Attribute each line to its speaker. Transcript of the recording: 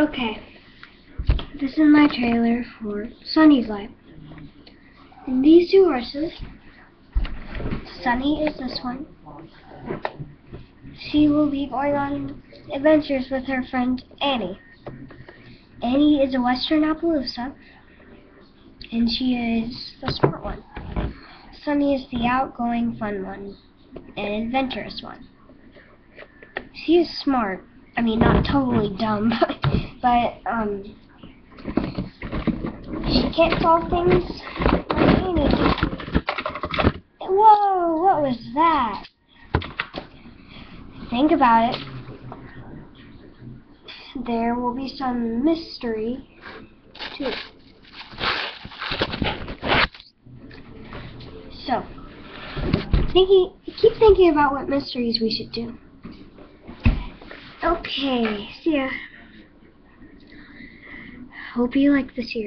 Speaker 1: Okay. This is my trailer for Sunny's Life. And these two horses. Sunny is this one. She will be going on adventures with her friend Annie. Annie is a Western Appaloosa. And she is the smart one. Sunny is the outgoing, fun one. And adventurous one. She is smart. I mean, not totally dumb, but, um, she can't solve things like. Whoa, what was that? Think about it. There will be some mystery to it. So, thinking, keep thinking about what mysteries we should do. Okay, see ya. Hope you like the series.